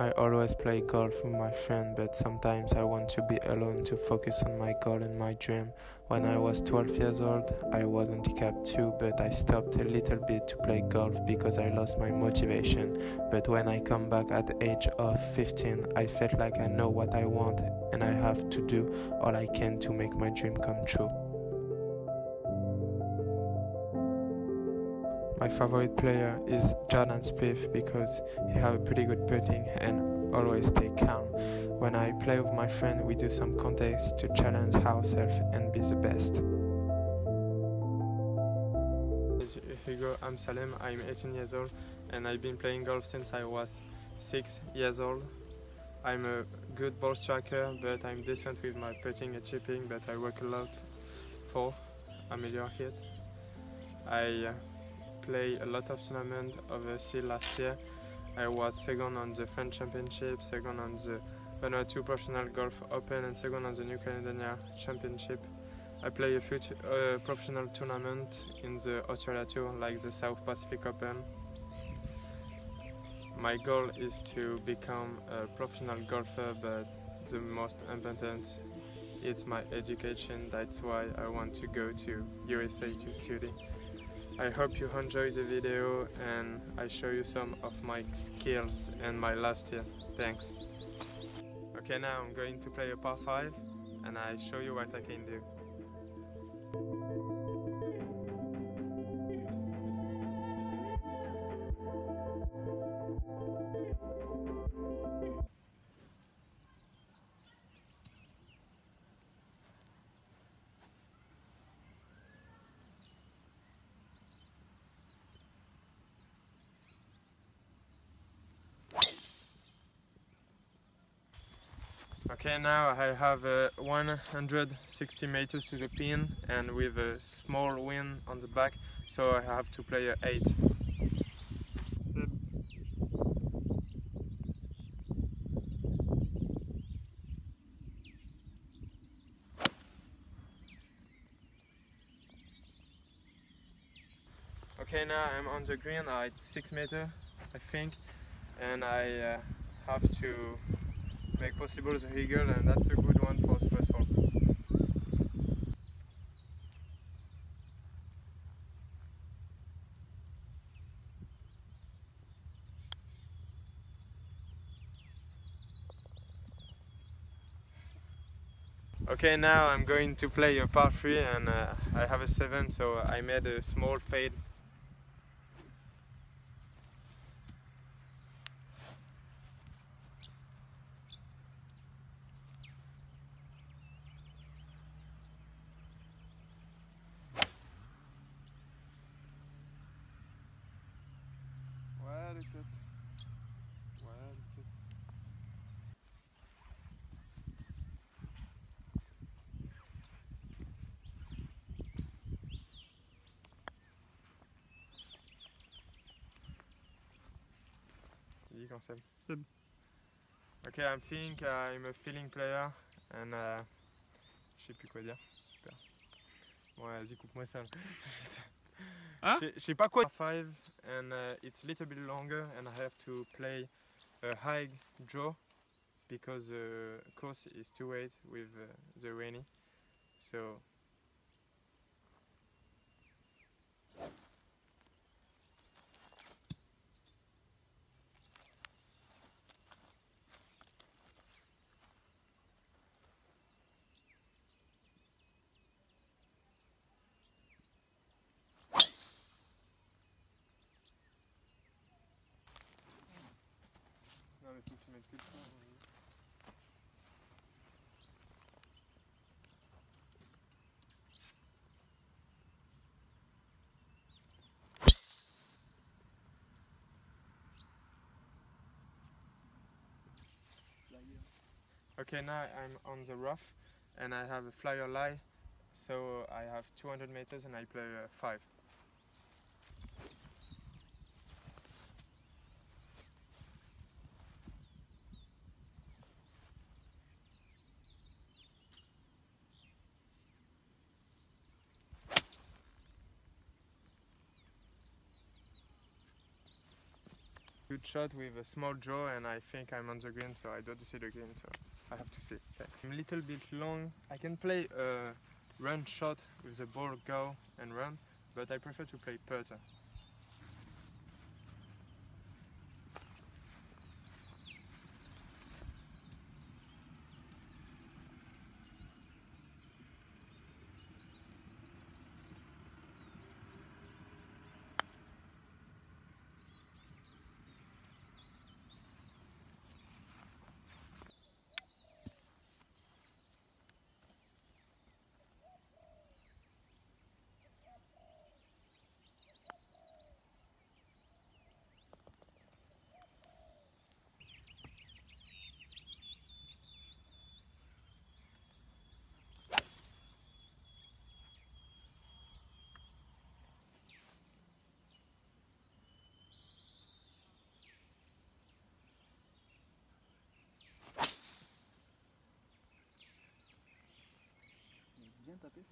I always play golf with my friend, but sometimes I want to be alone to focus on my goal and my dream. When I was 12 years old, I was handicapped too, but I stopped a little bit to play golf because I lost my motivation. But when I come back at the age of 15, I felt like I know what I want and I have to do all I can to make my dream come true. My favorite player is Jordan Spieth because he have a pretty good putting and always stay calm. When I play with my friend, we do some contests to challenge ourselves and be the best. Hugo, Amsallem, I'm 18 years old and I've been playing golf since I was 6 years old. I'm a good ball striker, but I'm decent with my putting and chipping, but I work a lot for ameliorate. I uh, play a lot of tournaments overseas last year. I was second on the French Championship, second on the Vanuatu Professional Golf Open, and second on the New Caledonia Championship. I play a few uh, professional tournament in the Australia Tour, like the South Pacific Open. My goal is to become a professional golfer, but the most important is my education. That's why I want to go to USA to study. I hope you enjoy the video and I show you some of my skills and my lifestyle. Thanks. Okay, now I'm going to play a par 5 and I show you what I can do. Okay, now I have uh, 160 meters to the pin and with a small wind on the back, so I have to play a 8. Okay, now I'm on the green at 6 meters, I think, and I uh, have to make possible the eagle and that's a good one for hole. Okay, now I'm going to play a par 3 and uh, I have a 7 so I made a small fade Very Very good. Good. Ok, I think I'm a feeling player and uh, je sais plus quoi dire. Super. Bon, vas-y, coupe-moi ça. Huh? Je sais pas quoi. Five and uh, it's a little bit longer and I have to play a high draw because the course is too wet with uh, the rainy. So Okay, now I'm on the rough and I have a flyer lie, so I have 200 meters and I play uh, 5. Good shot with a small draw and I think I'm on the green so I don't see the green so I have to see. Thanks. I'm a little bit long. I can play a run shot with the ball go and run but I prefer to play putter. 60.